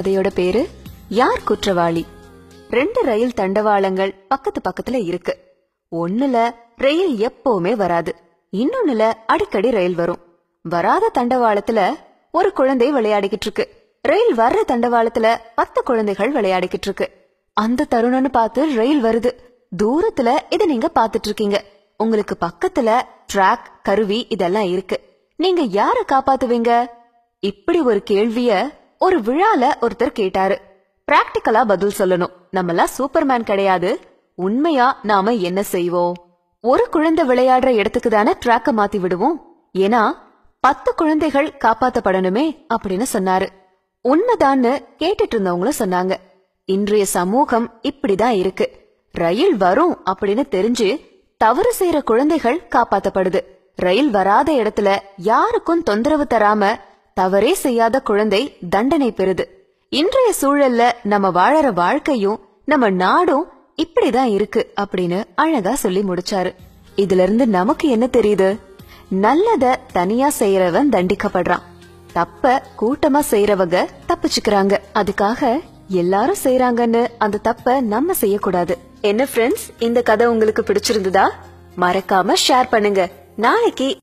கதையோட பேரு யார் குற்றவாளி? ரெண்டு ரயில் தண்டவாளங்கள் பக்கத்து பக்கத்துல இருக்கு. ஒண்ணுல ரயில் எப்பவுமே வராது. இன்னொன்னுல அடிக்கடி ரயில் வரும். வராத தண்டவாளத்துல ஒரு குழந்தை விளையாடிக்கிட்டு இருக்கு. ரயில் வர்ற தண்டவாளத்துல பத்து குழந்தைகள் விளையாடிக்கிட்டு இருக்கு. அந்த தருணம்னு பார்த்து ரயில் வருது. தூரத்துல இத நீங்க பாத்துட்டு இருக்கீங்க. உங்களுக்கு பக்கத்துல ட்ராக் கருவி இதெல்லாம் இருக்கு. நீங்க யார காப்பாத்துவீங்க? இப்படி ஒரு கேள்விய ஒரு விழால ஒருத்தர் கேட்டாரு. பிராக்டிக்கலா பதில் சொல்லணும். நம்மலாம் சூப்பர்மேன் கிடையாது. உண்மையா நாம என்ன செய்வோம்? ஒரு குழந்தை விளையாடுற இடத்துக்கு தானே ட்ராக்க மாத்தி விடுவோம்? ஏன்னா பத்து குழந்தைகள் காப்பாத்தப்படணுமே அப்படின்னு சொன்னாரு. உண்மைதான்னு கேட்டுட்டு இருந்தவங்களும் சொன்னாங்க. இன்றைய சமூகம் இப்படிதான் இருக்கு. ரயில் வரும் அப்படின்னு தெரிஞ்சு தவறு செய்யற குழந்தைகள் காப்பாத்தப்படுது. ரயில் வராத இடத்துல யாருக்கும் தொந்தரவு தராம தவறே செய்யாத குழந்தை தண்டனை பெறுது. இன்றைய சூழல்ல நம்ம வாழற வாழ்க்கையும் நம்ம நாடும் இப்படிதான் இருக்கு அப்படின்னு அழகா சொல்லி முடிச்சாரு. இதுல இருந்து நமக்கு என்ன தெரியுது? நல்லத தனியா செய்யறவன் தண்டிக்கப்படுறான். தப்ப கூட்டமா செய்யறவங்க தப்பிச்சுக்கிறாங்க. அதுக்காக எல்லாரும் செய்யறாங்கன்னு அந்த தப்ப நம்ம செய்யக்கூடாது. என்ன ஃப்ரெண்ட்ஸ் இந்த கதை உங்களுக்கு பிடிச்சிருந்ததா? மறக்காம ஷேர் பண்ணுங்க. நாளைக்கு